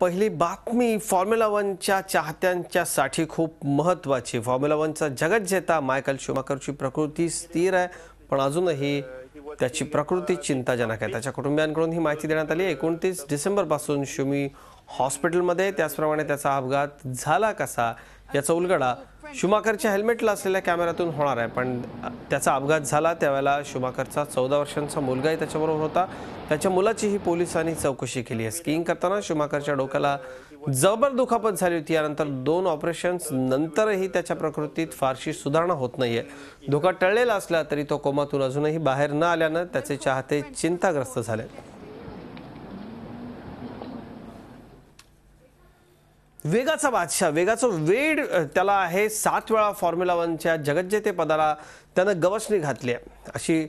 पहिली बातमी फॉर्म्युला वनच्या चाहत्यांच्यासाठी खूप महत्वाची. फॉर्म्युला वनचा जगज्जेता मायकल शुमाकरची प्रकृती स्थिर आहे पण अजूनही त्याची प्रकृती चिंताजनक आहे. त्याच्या कुटुंबियांकडून ही माहिती देण्यात आली एकोणतीस डिसेंबरपासून शुमी हॉस्पिटलमध्ये त्याचप्रमाणे त्याचा अपघात झाला कसा याचा उलगडा शुमाकरच्या हेल्मेटला असलेल्या कॅमेऱ्यातून होणार आहे पण त्याचा अपघात झाला. त्यावेळेला शुमाकरचा चौदा वर्षांचा मुलगाही त्याच्याबरोबर होता. त्याच्या मुलाचीही पोलिसांनी चौकशी केली आहे. स्कीइंग करताना शुमाकरच्या डोक्याला जबर दुखापत झाली होती. यानंतर दोन ऑपरेशन्स नंतरही त्याच्या प्रकृतीत फारशी सुधारणा होत नाहीये. धोका टळलेला असला तरी तो कोमातून अजूनही बाहेर न आल्यानं त्याचे चाहते चिंताग्रस्त झाले वेगाचा बादशाह वेगाचं वेड त्याला आहे सात वेळा फॉर्म्युला वनच्या जगज्जेते पदाला त्यानं गवसणी घातली आहे. अशी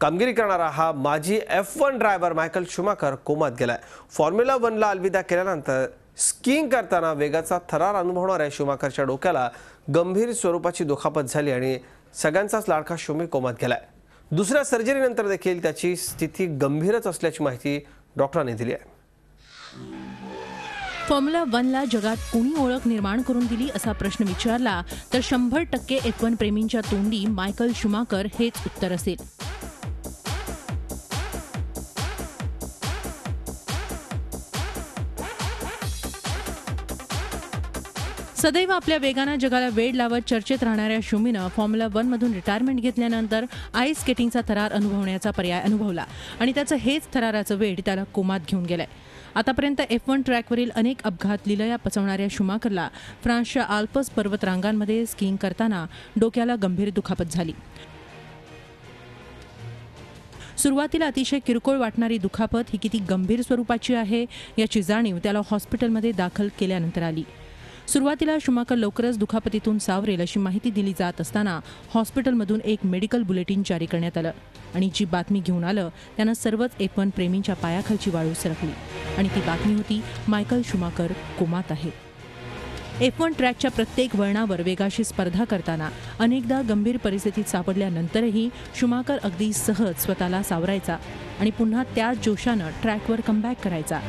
कामगिरी करणारा हा माजी F one driver Michael Schumacher कोमात गेलाय. फॉर्म्युला वनला अलविदा केल्यानंतर स्कीइंग करताना वेगाचा थरार अनुभवणाऱ्या शुमाकरच्या डोक्याला. गंभीर स्वरूपाची दुखापत झाली आणि सगळ्यांचाच लाडका शुमी कोमात गेलाय. दुसऱ्या सर्जरीनंतर देखील त्याची स्थिती गंभीरच असल्याची माहिती डॉक्टरांनी दिली आहे. फॉर्म्युला वनला जगात कुणी ओळख निर्माण करून दिली असा प्रश्न विचारला तर शंभर टक्के एफ वन प्रेमींच्या तोंडी मायकल शुमाकर हेच उत्तर असेल. सदैव आपल्या वेगानं जगाला वेड लावत चर्चेत राहणाऱ्या शुमीनं फॉर्म्युला वनमधून रिटायरमेंट घेतल्यानंतर आईस स्केटिंगचा थरार अनुभवण्याचा पर्याय अनुभवला आणि त्याचं हेच थराराचं वेड त्याला कोमात घेऊन गेलंय. आतापर्यंत एफ वन ट्रॅकवरील अनेक अपघात लिलया पचवणाऱ्या शुमाकरला फ्रान्सच्या आल्पस पर्वतरांगांमध्ये स्कीइंग करताना डोक्याला गंभीर दुखापत झाली. सुरुवातीला अतिशय किरकोळ वाटणारी दुखापत ही किती गंभीर स्वरूपाची आहे याची जाणीव त्याला हॉस्पिटलमध्ये दाखल केल्यानंतर आली. सुरुवातीला शुमाकर लवकरच दुखापतीतून सावरेल अशी माहिती दिली जात असताना हॉस्पिटलमधून एक मेडिकल बुलेटिन जारी करण्यात आलं. आणि जी बातमी घेऊन आलं त्यानं सर्वच एफ वन प्रेमींच्या पायाखालची वाळू सरकली. आणि ती बातमी होती मायकल शुमाकर कोमात आहे. एफ वन ट्रॅकच्या प्रत्येक वळणावर वेगाशी स्पर्धा करताना अनेकदा गंभीर परिस्थितीत सापडल्यानंतरही शुमाकर अगदी सहज स्वतःला सावरायचा आणि पुन्हा त्याच जोशानं ट्रॅकवर कमबॅक करायचा.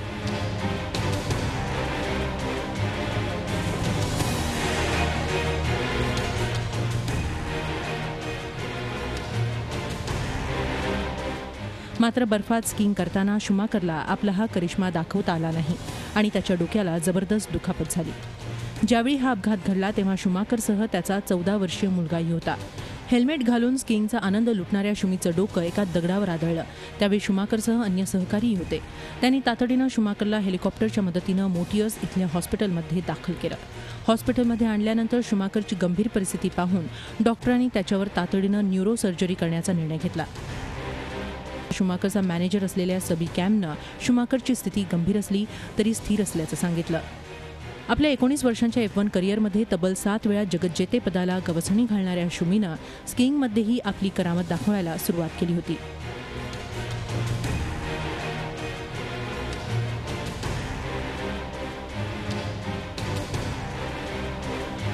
मात्र बर्फात स्किंग करताना शुमाकरला आपला हा करिश्मा दाखवता आला नाही आणि त्याच्या डोक्याला जबरदस्त दुखापत झाली. ज्यावेळी हा अपघात घडला तेव्हा शुमाकरसह त्याचा चौदा वर्षीय मुलगाही होता. हेल्मेट घालून स्किंगचा आनंद लुटणाऱ्या शुमीचं डोकं एका दगडावर आदळलं. त्यावेळी शुमाकरसह अन्य सहकारीही होते. त्यांनी तातडीनं शुमाकरला हेलिकॉप्टरच्या मदतीनं मोटियर्स इथल्या हॉस्पिटलमध्ये दाखल केलं. हॉस्पिटलमध्ये आणल्यानंतर शुमाकरची गंभीर परिस्थिती पाहून डॉक्टरांनी त्याच्यावर तातडीनं न्यूरो सर्जरी करण्याचा निर्णय घेतला. शुमाकरचा मॅनेजर असलेल्या सबी कॅमनं शुमाकरची स्थिती गंभीर असली तरी स्थिर असल्याचं सांगितलं. आपल्या एकोणीस वर्षांच्या एफ वन करिअरमध्ये तब्बल सात वेळा जगज्जेतेपदाला गवसणी घालणाऱ्या शुमीनं स्कीइंगमध्येही आपली करामत दाखवायला सुरुवात केली होती.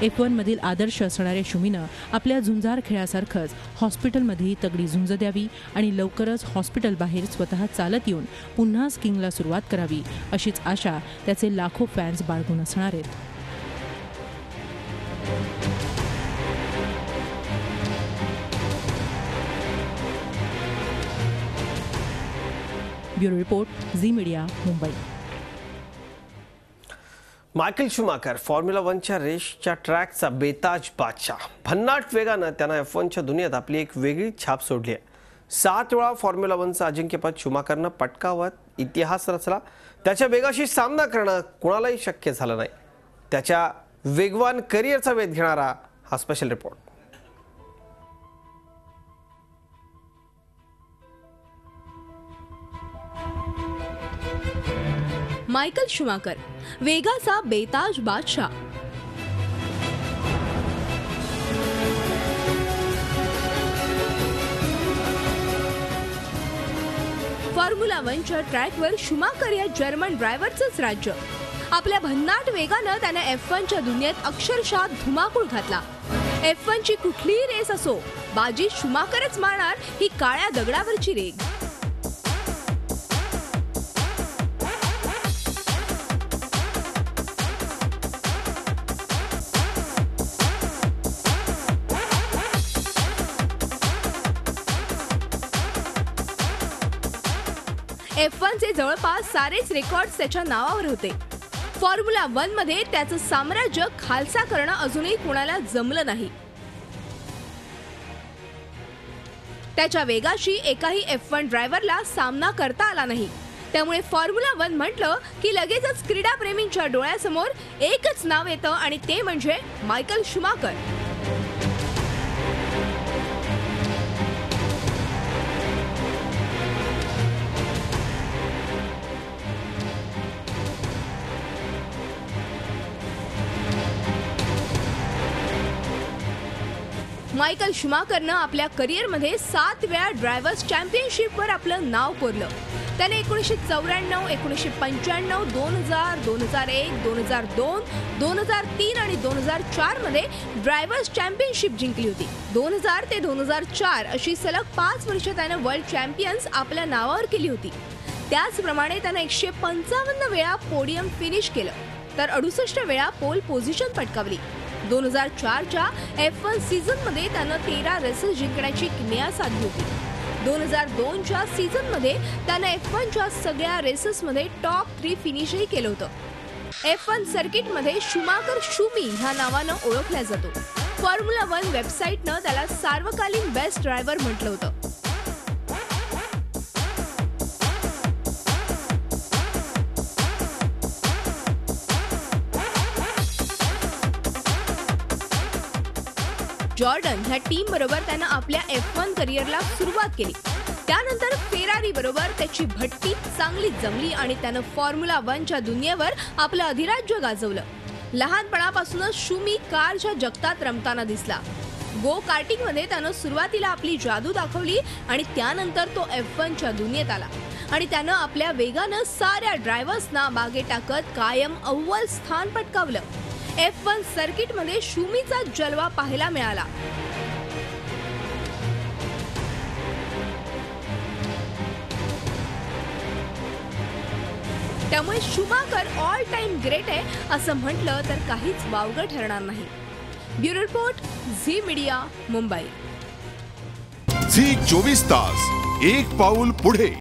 एफ आदर्श असणाऱ्या शुमीनं आपल्या झुंजार खेळासारखंच हॉस्पिटलमध्येही तगडी झुंज द्यावी आणि लवकरच हॉस्पिटल बाहेर स्वतः चालत येऊन पुन्हा स्किंगला सुरुवात करावी अशीच आशा त्याचे लाखो फॅन्स बाळगून असणार आहेत. Bureau report Zee Media Mumbai. Michael Schumacher formula वनच्या रेसच्या ट्रॅकचा बेताज बादशाह. भन्नाट वेगानं त्यानं एफ वनच्या दुनियेत आपली एक वेगळी छाप सोडली आहे. सात वेळा फॉर्म्युला वनचं अजिंक्यपद शुमाकरनं पटकावत इतिहास रचला. त्याच्या वेगाशी सामना करणं कुणालाही शक्य झालं नाही. त्याच्या वेगवान करिअरचा वेध घेणारा हा स्पेशल रिपोर्ट मायकल शुमाकर वेगाचा बेताज बादशाह. फॉर्म्युला वनच्या ट्रॅकवर शुमाकर या जर्मन ड्रायव्हरचंच राज्य. आपल्या भन्नाट वेगानं त्यानं एफ वनच्या दुनियेत अक्षरशः धुमाकूळ घातला. एफ वनची कुठलीही रेस असो बाजी शुमाकरच मारणार ही काळ्या दगडावरची रेग. एफ वनचे जवळपास सारेच रेकॉर्ड त्याच्या नावावर होते. फॉर्म्युला वनमध्ये त्याचं साम्राज्य खालसा करणं अजूनही कोणाला जमलं नाही. त्याच्या वेगाशी एकाही एफ वन ड्रायव्हरला सामना करता आला नाही. त्यामुळे फॉर्म्युला वन म्हटलं की लगेचच क्रीडाप्रेमींच्या डोळ्यासमोर एकच नाव येतं आणि ते म्हणजे मायकल शुमाकर मायकल शुमाकरनं आपल्या करिअरमध्ये सात वेळा ड्रायव्हर्स चॅम्पियनशिपवर आपलं नाव कोरलं. त्याने एकोणीसशे चौऱ्याण्णव एकोणीसशे पंच्याण्णव दोन हजार दोन हजार एक दोन हजार दोन दोन हजार तीन आणि दोन हजार चारमध्ये ड्रायव्हर्स चॅम्पियनशिप जिंकली होती. दोन हजार ते दोन हजार चार अशी सलग पाच वर्ष त्यानं वर्ल्ड चॅम्पियन्स आपल्या नावावर केली होती. त्याचप्रमाणे त्यानं एकशे पंचावन्न वेळा पोडियम फिनिश केलं. तर अडुसष्ट वेळा पोल पोझिशन पटकावली. दोन हजार चारच्या एफ वन सीझनमध्ये त्यानं तेरा रेसेस जिंकण्याची किमया साधली होती. दोन हजार दोनच्या सीझनमध्ये त्यानं एफ वनच्या सगळ्या रेसेसमध्ये टॉप थ्री फिनिशही केलं होतं. एफ वन सर्किटमध्ये शुमाकर शुमी ह्या नावानं ओळखला जातो. फॉर्म्युला वन वेबसाईटनं त्याला सार्वकालीन बेस्ट ड्रायव्हर म्हटलं होतं. जॉर्डन ह्या टीम बरोबर त्यानं आपल्या एफ वन करिअरला सुरुवात केली. त्यानंतर फेरारी बरोबर त्याची भट्टी चांगली जमली आणि त्यानं फॉर्म्युला वनच्या दुनियेवर आपलं अधिराज्य गाजवलं. लहानपणापासूनच शुमी कारच्या जगतात रमताना दिसला. गो कार्टिंगमध्ये त्यानं सुरुवातीला आपली जादू दाखवली आणि त्यानंतर तो एफ वनच्या दुनियेत आला. आणि त्यानं आपल्या वेगानं साऱ्या ड्रायव्हर्सना मागे टाकत कायम अव्वल स्थान पटकावलं. एफ वन सर्किटमध्ये शुमीचा जलवा पाहायला मिळाला. त्यामुळे शुमाकर ऑल टाइम ग्रेट आहे असं म्हटलं तर काहीच वावगं ठरणार नाही. Bureau report Zee Media Mumbai. Zee चोवीस तास एक पाऊल पुढे.